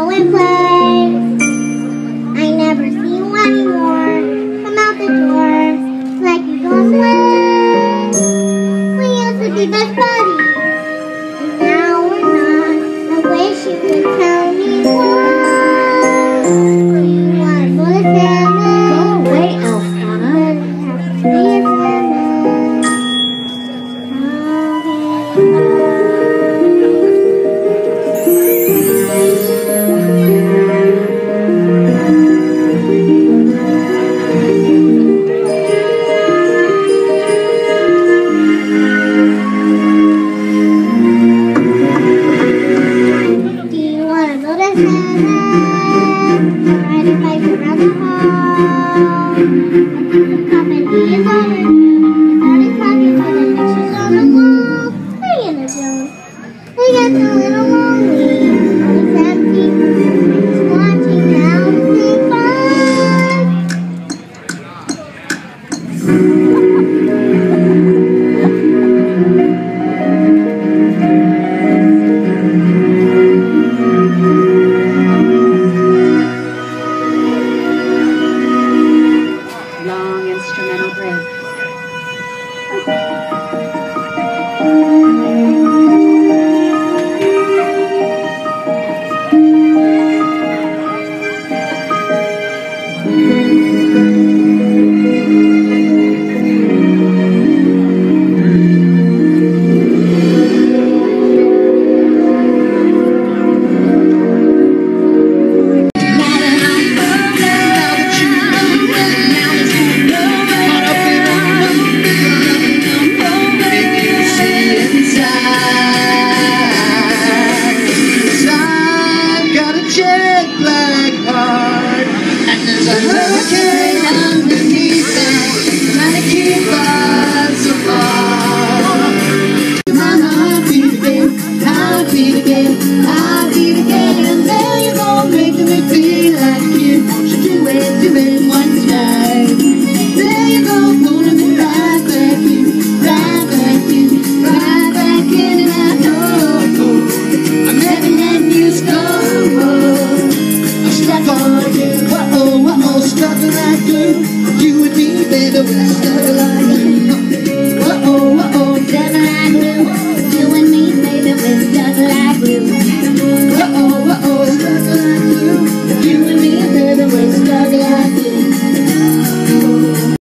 go and. I never see you anymore. Come out the door, like you go away. We used to be best buddies. Look at the little the rest of our life.